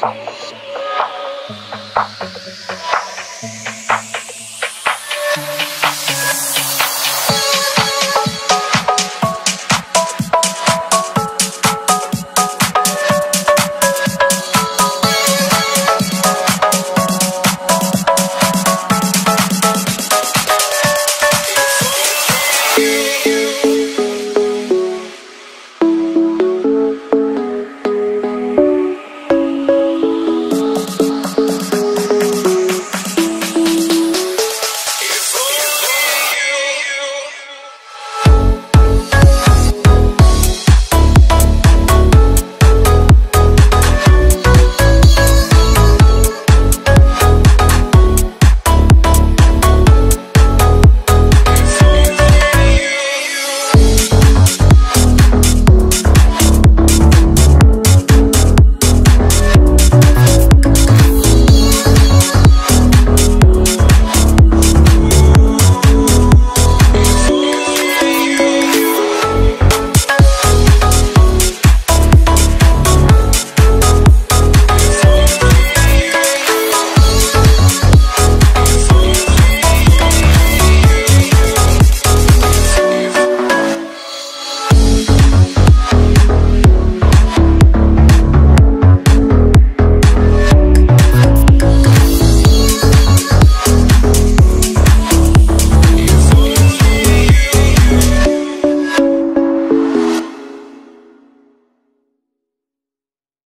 少。